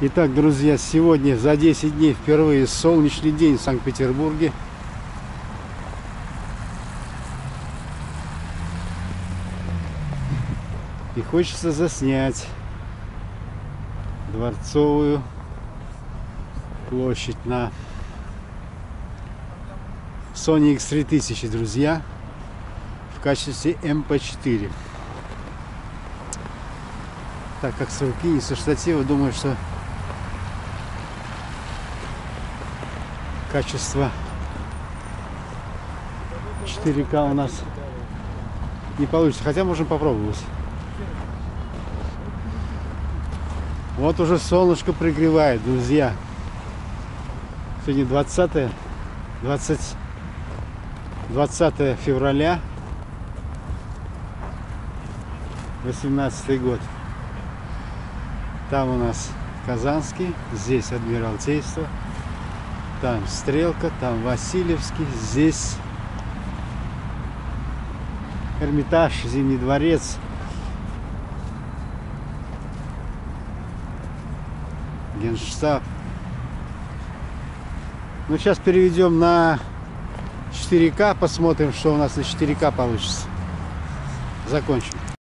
Итак, друзья, сегодня за 10 дней впервые солнечный день в Санкт-Петербурге. И хочется заснять Дворцовую площадь на Sony X3000, друзья, в качестве MP4. Так как с руки и со штатива, думаю, что качество 4К у нас не получится. Хотя можем попробовать. Вот уже солнышко пригревает, друзья. Сегодня 20 20 20 февраля 18 год. Там у нас Казанский, здесь Адмиралтейство, там Стрелка, там Васильевский, здесь Эрмитаж, Зимний дворец. Генштаб. Ну, сейчас переведем на 4К, посмотрим, что у нас на 4К получится. Закончим.